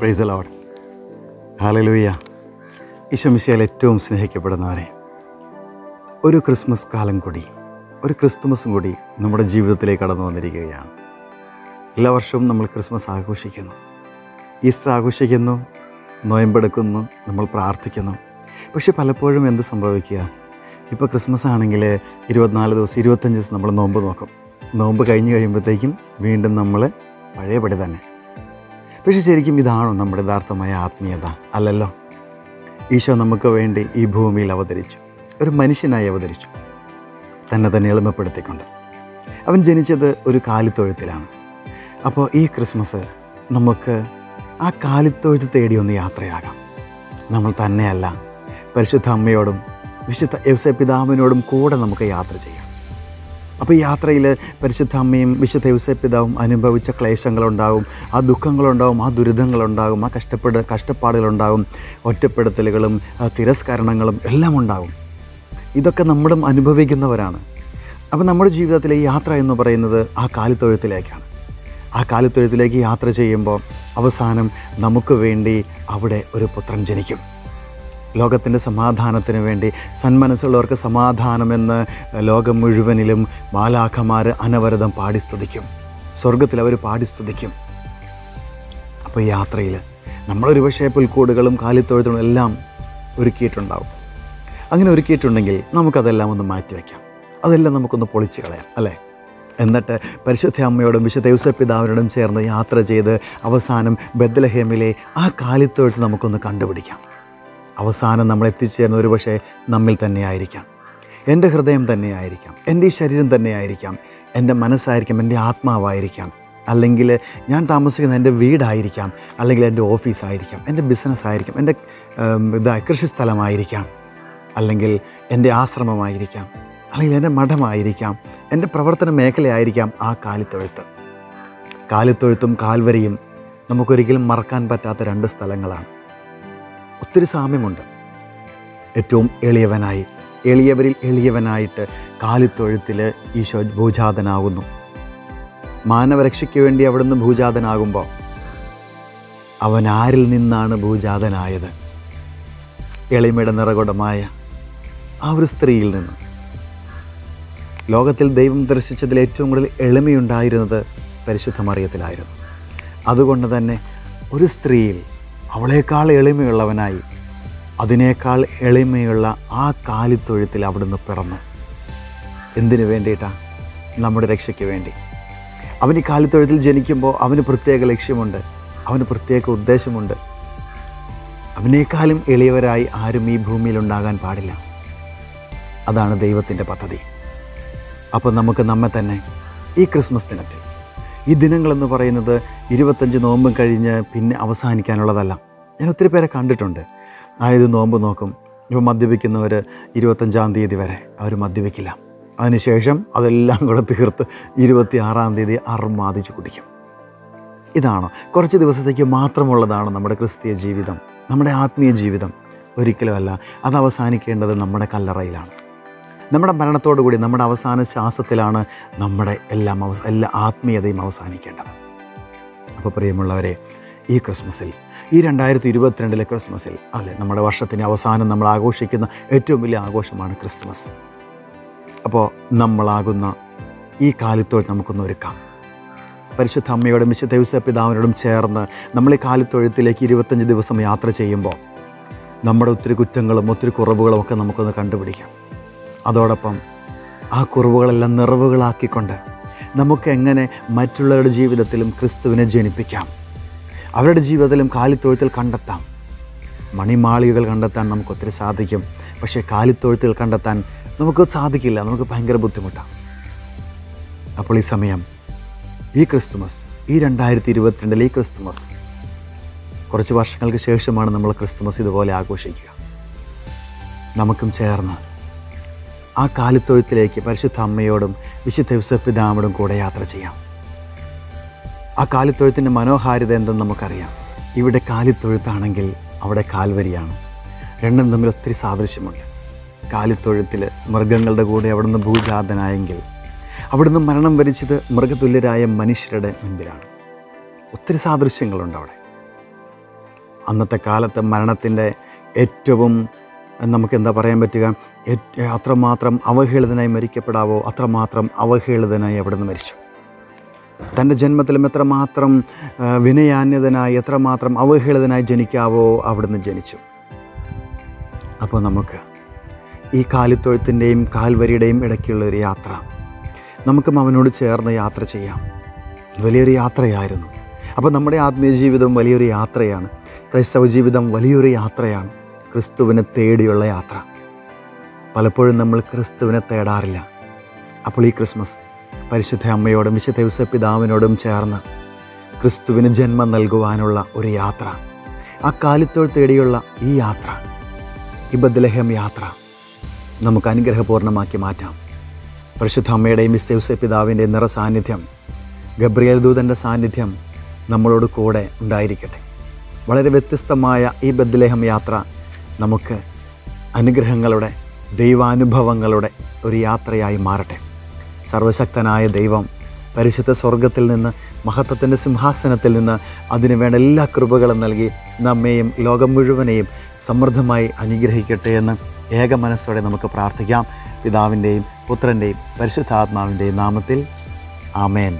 Price allowed hallelujah ഈശോമിശയിൽ ഏറ്റവും സ്നേഹിക്കപ്പെടുന്നവരെ ഒരു Christmas കാലം കൂടി ഒരു ക്രിസ്തുമസും കൂടി നമ്മുടെ ജീവിതത്തിലേക്ക് കടന്നു വന്നിരിക്കുകയാണ്. എല്ലാ വർഷവും നമ്മൾ ക്രിസ്മസ് ആഘോഷിക്കുന്നു. ഈസ്റ്റർ ആഘോഷിക്കുന്നു നോയമ്പെടുക്കുന്നു നമ്മൾ പ്രാർത്ഥിക്കുന്നു. പക്ഷെ പലപ്പോഴും എന്ത് സംഭവിക്കുക? ഇപ്പോൾ ക്രിസ്മസ് ആണെങ്കിൽ ഇരുപത്തിനാല് ദിവസം ഇരുപത്തഞ്ച് ദിവസം നമ്മൾ നോമ്പ് നോക്കും. നോമ്പ് കഴിഞ്ഞ് കഴിയുമ്പോഴത്തേക്കും വീണ്ടും നമ്മൾ പഴയപടി തന്നെ. പക്ഷെ ശരിക്കും ഇതാണോ നമ്മുടെ യഥാർത്ഥമായ ആത്മീയത അല്ലല്ലോ? ഈശോ നമുക്ക് വേണ്ടി ഈ ഭൂമിയിൽ അവതരിച്ചു ഒരു മനുഷ്യനായി അവതരിച്ചു തന്നെ തന്നെ എളിമപ്പെടുത്തിക്കൊണ്ട്. അവൻ ജനിച്ചത് ഒരു കാലിത്തൊഴുത്തിലാണ്. അപ്പോൾ ഈ ക്രിസ്മസ് നമുക്ക് ആ കാലിത്തൊഴുത്ത് തേടി ഒന്ന് യാത്രയാകാം. നമ്മൾ തന്നെയല്ല പരിശുദ്ധ അമ്മയോടും വിശുദ്ധ യവസ പിതാവിനോടും കൂടെ നമുക്ക് യാത്ര ചെയ്യാം. അപ്പോൾ യാത്രയിൽ പരിശുദ്ധ അമ്മയും വിശുദ്ധ യവസപിതാവും അനുഭവിച്ച ക്ലേശങ്ങളുണ്ടാവും ആ ദുഃഖങ്ങളുണ്ടാവും ആ ദുരിതങ്ങളുണ്ടാകും ആ കഷ്ടപ്പെട കഷ്ടപ്പാടുകളുണ്ടാകും ഒറ്റപ്പെടുത്തലുകളും തിരസ്കരണങ്ങളും എല്ലാം ഉണ്ടാകും ഇതൊക്കെ നമ്മളും അനുഭവിക്കുന്നവരാണ്. അപ്പോൾ നമ്മുടെ ജീവിതത്തിലെ യാത്ര എന്ന് പറയുന്നത് ആ കാലിത്തൊഴുത്തിലേക്കാണ്. ആ കാലിത്തൊഴുത്തിലേക്ക് യാത്ര ചെയ്യുമ്പോൾ അവസാനം നമുക്ക് വേണ്ടി അവിടെ ഒരു പുത്രൻ ജനിക്കും. ലോകത്തിന്റെ സമാധാനത്തിന് വേണ്ടി സന്മനസ്സുള്ളവർക്ക് സമാധാനമെന്ന് ലോകം മുഴുവനിലും മാലാഖമാർ അനവരതം പാടി സ്തുതിക്കും. സ്വർഗത്തിൽ അവർ പാടി സ്തുതിക്കും. അപ്പോൾ യാത്രയിൽ നമ്മളൊരു പക്ഷേ പുൽക്കൂടുകളും കാലിത്തൊഴുത്തുകളും എല്ലാം ഒരുക്കിയിട്ടുണ്ടാവും. അങ്ങനെ ഒരുക്കിയിട്ടുണ്ടെങ്കിൽ നമുക്കതെല്ലാം ഒന്ന് മാറ്റിവെക്കാം അതെല്ലാം നമുക്കൊന്ന് പൊളിച്ച് കളയാം അല്ലേ? എന്നിട്ട് പരിശുദ്ധ അമ്മയോടും വിശുദ്ധ യൂസപ്പിതാവിനോടും ചേർന്ന് യാത്ര ചെയ്ത് അവസാനം ബദ്ലഹേമിലെ ആ കാലിത്തൊഴുത്ത് നമുക്കൊന്ന് കണ്ടുപിടിക്കാം. അവസാനം നമ്മൾ എത്തിച്ചേരുന്ന ഒരു പക്ഷേ നമ്മിൽ തന്നെയായിരിക്കാം എന്റെ ഹൃദയം തന്നെയായിരിക്കാം എന്റെ ഈ ശരീരം തന്നെയായിരിക്കാം എന്റെ മനസ്സായിരിക്കാം. എന്റെ ആത്മാവായിരിക്കാം. അല്ലെങ്കിൽ ഞാൻ താമസിക്കുന്ന എന്റെ വീടായിരിക്കാം. അല്ലെങ്കിൽ എന്റെ ഓഫീസായിരിക്കാം. എന്റെ ബിസിനസ് ആയിരിക്കാം എന്റെ ഇതാ കൃഷിസ്ഥലമായിരിക്കാം. അല്ലെങ്കിൽ എന്റെ ആശ്രമമായിരിക്കാം. അല്ലെങ്കിൽ എന്റെ മഠമായിരിക്കാം. എന്റെ പ്രവർത്തന മേഖലയായിരിക്കാം ആ കാലിത്തൊഴുത്ത്. കാലിത്തൊഴുത്തും കാൽവരിയും നമുക്കൊരിക്കലും മറക്കാൻ പറ്റാത്ത രണ്ട് സ്ഥലങ്ങളാണ്. ഒത്തിരി സാമ്യമുണ്ട്. ഏറ്റവും എളിയവനായി എളിയവരിൽ എളിയവനായിട്ട് കാലിത്തൊഴുത്തിൽ ഈശോ ഭൂജാതനാകുന്നു. മാനവരക്ഷയ്ക്ക് വേണ്ടി അവിടുന്ന് ഭൂജാതനാകുമ്പോൾ അവൻ ആരിൽ നിന്നാണ് ഭൂജാതനായത്? എളിമയുടെ നിറകുടമായ ആ ഒരു സ്ത്രീയിൽ നിന്ന്. ലോകത്തിൽ ദൈവം ദർശിച്ചതിൽ ഏറ്റവും കൂടുതൽ എളിമയുണ്ടായിരുന്നത് പരിശുദ്ധ മറിയത്തിലായിരുന്നു അതുകൊണ്ട് തന്നെ ഒരു സ്ത്രീയിൽ അവളേക്കാൾ എളിമയുള്ളവനായി അതിനേക്കാൾ എളിമയുള്ള ആ കാലിത്തൊഴുത്തിൽ അവിടുന്ന് പിറന്നു. എന്തിനു വേണ്ടിയിട്ടാണ് നമ്മുടെ രക്ഷയ്ക്ക് വേണ്ടി. അവൻ ഈ കാലിത്തൊഴുത്തിൽ ജനിക്കുമ്പോൾ അവന് പ്രത്യേക ലക്ഷ്യമുണ്ട്. അവന് പ്രത്യേക ഉദ്ദേശമുണ്ട്. അവനേക്കാളും എളിയവരായി ആരും ഈ ഭൂമിയിൽ ഉണ്ടാകാൻ പാടില്ല. അതാണ് ദൈവത്തിന്റെ പദ്ധതി. അപ്പോൾ നമുക്ക് നമ്മെ തന്നെ ഈ ക്രിസ്മസ് ദിനത്തിൽ ഈ ദിനങ്ങളെന്ന് പറയുന്നത് ഇരുപത്തഞ്ച് നോമ്പും കഴിഞ്ഞ് പിന്നെ അവസാനിക്കാനുള്ളതല്ല. ഞാൻ ഒത്തിരി പേരെ കണ്ടിട്ടുണ്ട്. അതായത് നോമ്പ് നോക്കും. ഇപ്പോൾ മദ്യപിക്കുന്നവർ ഇരുപത്തഞ്ചാം തീയതി വരെ അവർ മദ്യപിക്കില്ല. അതിനുശേഷം അതെല്ലാം കൂടെ തീർത്ത് ഇരുപത്തി ആറാം തീയതി അർമാദിച്ച് കുടിക്കും. ഇതാണോ. കുറച്ച് ദിവസത്തേക്ക് മാത്രമുള്ളതാണ് നമ്മുടെ ക്രിസ്തീയ ജീവിതം. നമ്മുടെ ആത്മീയ ജീവിതം. ഒരിക്കലുമല്ല. അത് അവസാനിക്കേണ്ടത് നമ്മുടെ കല്ലറയിലാണ്. നമ്മുടെ മരണത്തോടു കൂടി നമ്മുടെ അവസാന ശ്വാസത്തിലാണ് നമ്മുടെ എല്ലാം അവസ എല്ലാ ആത്മീയതയും അവസാനിക്കേണ്ടത്. അപ്പോൾ പ്രിയമുള്ളവരെ ഈ ക്രിസ്മസിൽ ഈ രണ്ടായിരത്തി ഇരുപത്തിരണ്ടിലെ ക്രിസ്മസിൽ അല്ലെ നമ്മുടെ വർഷത്തിന്റെ അവസാനം നമ്മൾ ആഘോഷിക്കുന്ന ഏറ്റവും വലിയ ആഘോഷമാണ് ക്രിസ്മസ് അപ്പോൾ നമ്മളാകുന്ന ഈ കാലത്തോട് നമുക്കൊന്ന് ഒരുക്കാം. പരിശുദ്ധ അമ്മയോടും വിശുദ്ധ യൗസ പിതാവിനോടും ചേർന്ന് നമ്മൾ ഈ കാലിത്തൊഴുത്തിലേക്ക് ഇരുപത്തഞ്ച് ദിവസം യാത്ര ചെയ്യുമ്പോൾ നമ്മുടെ ഒത്തിരി കുറ്റങ്ങളും ഒത്തിരി കുറവുകളും ഒക്കെ നമുക്കൊന്ന് കണ്ടുപിടിക്കാം. അതോടൊപ്പം ആ കുറവുകളെല്ലാം നിറവുകളാക്കിക്കൊണ്ട് നമുക്ക് എങ്ങനെ മറ്റുള്ളവരുടെ ജീവിതത്തിലും ക്രിസ്തുവിനെ ജനിപ്പിക്കാം. അവരുടെ ജീവിതത്തിലും കാലിത്തൊഴുത്തിൽ കണ്ടെത്താം. മണിമാളികകൾ കണ്ടെത്താൻ നമുക്ക് ഒത്തിരി സാധിക്കും. പക്ഷേ കാലിത്തൊഴുത്തിൽ കണ്ടെത്താൻ നമുക്ക് സാധിക്കില്ല. നമുക്ക് ഭയങ്കര ബുദ്ധിമുട്ടാണ് അപ്പോൾ ഈ സമയം ഈ ക്രിസ്തുമസ് ഈ രണ്ടായിരത്തി ഇരുപത്തിരണ്ടിലെ ഈ ക്രിസ്തുമസ് കുറച്ച് വർഷങ്ങൾക്ക് ശേഷമാണ് നമ്മൾ ക്രിസ്തുമസ് ഇതുപോലെ ആഘോഷിക്കുക. നമുക്കും ചേർന്ന് ആ കാലിത്തൊഴുത്തിലേക്ക് പരിശുദ്ധ അമ്മയോടും വിശുദ്ധ യുസപ്പിതാമോടും കൂടെ യാത്ര ചെയ്യാം. ആ കാലിത്തൊഴുത്തിന്റെ മനോഹാരിത എന്തെന്ന് നമുക്കറിയാം. ഇവിടെ കാലിത്തൊഴുത്താണെങ്കിൽ അവിടെ കാൽവരിയാണ്. രണ്ടും തമ്മിൽ ഒത്തിരി സാദൃശ്യമുണ്ട്. കാലിത്തൊഴുത്തിൽ മൃഗങ്ങളുടെ കൂടെ അവിടുന്ന് ഭൂജാതനായെങ്കിൽ അവിടുന്ന് മരണം വരിച്ചത് മൃഗതുല്യരായ മനുഷ്യരുടെ മുൻപിലാണ്. ഒത്തിരി സാദൃശ്യങ്ങളുണ്ട് അവിടെ. അന്നത്തെ കാലത്ത് മരണത്തിന്റെ ഏറ്റവും നമുക്ക് എന്താ പറയാൻ പറ്റുക? അത്രമാത്രം അവഹേളിതനായി മരിക്കപ്പെടാവോ? അത്രമാത്രം അവഹേളിതനായി അവിടെ നിന്ന് മരിച്ചു. തന്റെ ജന്മത്തിലും എത്രമാത്രം വിനയാന്യതനായി എത്രമാത്രം അവഹേളിതനായി ജനിക്കാവോ അവിടുന്ന് ജനിച്ചു. അപ്പോൾ നമുക്ക് ഈ കാലിത്തൊഴുത്തിന്റെയും കാൽവരിയുടെയും ഇടയ്ക്കുള്ള ഒരു യാത്ര. നമുക്കും അവനോട് ചേർന്ന് യാത്ര ചെയ്യാം. വലിയൊരു യാത്രയായിരുന്നു. അപ്പോൾ നമ്മുടെ ആത്മീയ ജീവിതം വലിയൊരു യാത്രയാണ്. ക്രൈസ്തവ ജീവിതം വലിയൊരു യാത്രയാണ്. ക്രിസ്തുവിനെ തേടിയുള്ള യാത്ര. പലപ്പോഴും നമ്മൾ ക്രിസ്തുവിനെ തേടാറില്ല. അപ്പോൾ ഈ ക്രിസ്മസ് പരിശുദ്ധ അമ്മയോടും വിശുദ്ധ പിതാവിനോടും ചേർന്ന് ക്രിസ്തുവിന് ജന്മം നൽകുവാനുള്ള ഒരു യാത്ര. ആ കാലിത്തോൾ തേടിയുള്ള ഈ യാത്ര ഈ യാത്ര നമുക്ക് അനുഗ്രഹപൂർണമാക്കി മാറ്റാം. പരിശുദ്ധ അമ്മയുടെയും വിശുദ്ധ ദിവസ പിതാവിന്റെയും നിറ സാന്നിധ്യം ഗബ്രിയേൽ ദൂതന്റെ സാന്നിധ്യം നമ്മളോട് കൂടെ ഉണ്ടായിരിക്കട്ടെ. വളരെ വ്യത്യസ്തമായ ഈ ബദ്ലേഹം യാത്ര നമുക്ക് അനുഗ്രഹങ്ങളുടെ ദൈവാനുഭവങ്ങളുടെ ഒരു യാത്രയായി മാറട്ടെ. സർവശക്തനായ ദൈവം പരിശുദ്ധ സ്വർഗത്തിൽ നിന്ന് മഹത്വത്തിന്റെ സിംഹാസനത്തിൽ നിന്ന് അതിനു വേണ്ട എല്ലാ കൃപകളും നൽകി നമ്മെയും ലോകം മുഴുവനെയും സമൃദ്ധമായി അനുഗ്രഹിക്കട്ടെ എന്ന് ഏക മനസ്സോടെ നമുക്ക് പ്രാർത്ഥിക്കാം. പിതാവിന്റെയും പുത്രന്റെയും പരിശുദ്ധാത്മാവിന്റെയും നാമത്തിൽ ആമേൻ.